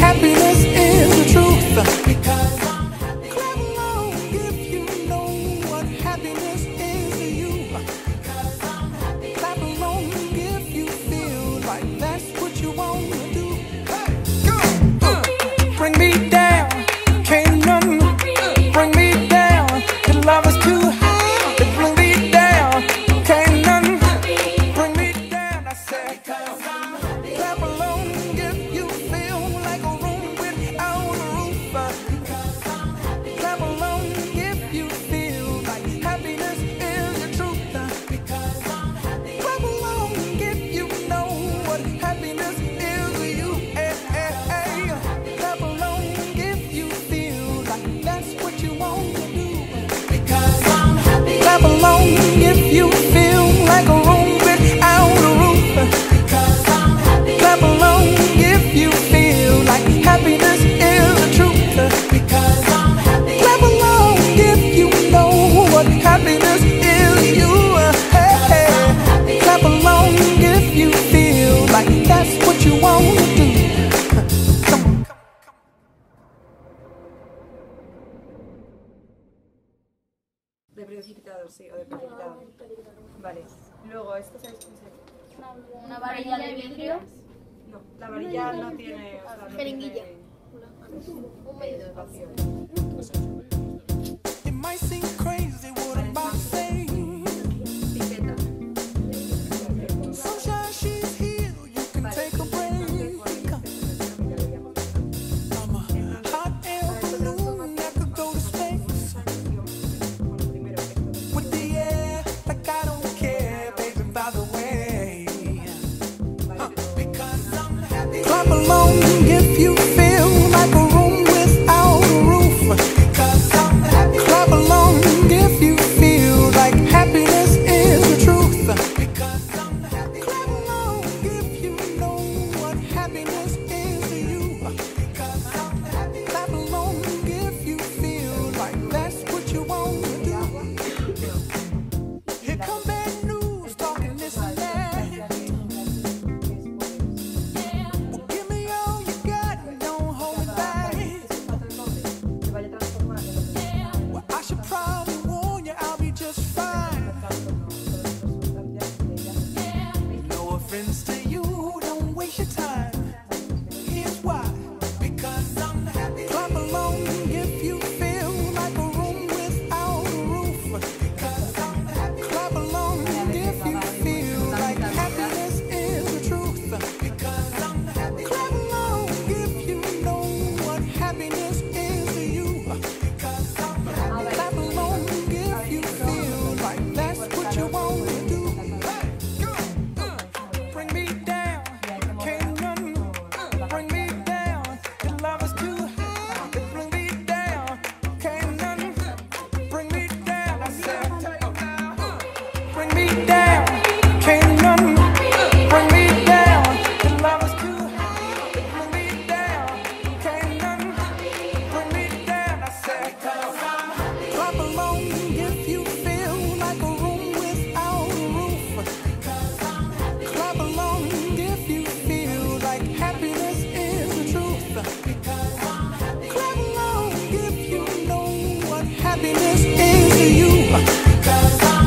happy you. De precipitador, sí, o de precipitado. Vale. Luego, ¿esto sabéis qué es? Una, una varilla de vidrio. No, la varilla no tiene. O sea, no Jeringuilla. Tiene... Un medio de espacio. this into you. Cause I